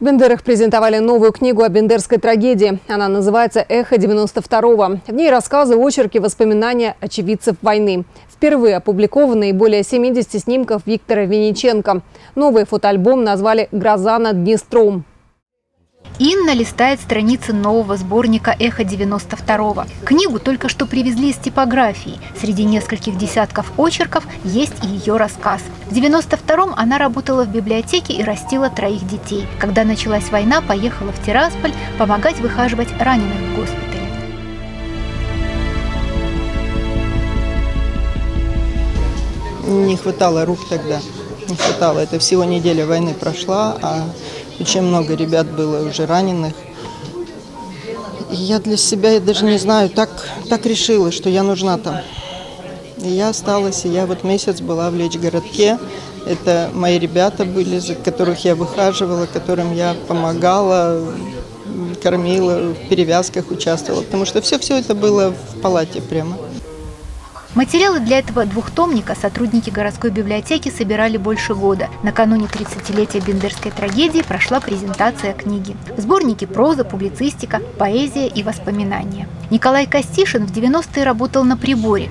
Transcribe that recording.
В Бендерах презентовали новую книгу о бендерской трагедии. Она называется «Эхо 92-го». В ней рассказы, очерки, воспоминания очевидцев войны. Впервые опубликованы более 70 снимков Виктора Вениченко. Новый фотоальбом назвали «Гроза над Днестром». Инна листает страницы нового сборника «Эхо 92-го». Книгу только что привезли из типографии. Среди нескольких десятков очерков есть и ее рассказ. В 92-м она работала в библиотеке и растила троих детей. Когда началась война, поехала в Тирасполь помогать выхаживать раненых в госпитале. Не хватало рук тогда, не хватало. Это всего неделя войны прошла, а очень много ребят было уже раненых. И я для себя, я даже не знаю, так, так решила, что я нужна там. И я осталась, и я вот месяц была в Лечгородке. Это мои ребята были, за которых я выхаживала, которым я помогала, кормила, в перевязках участвовала. Потому что все-все это было в палате прямо. Материалы для этого двухтомника сотрудники городской библиотеки собирали больше года. Накануне 30-летия Бендерской трагедии прошла презентация книги. В сборнике проза, публицистика, поэзия и воспоминания. Николай Костишин в 90-е работал на приборе.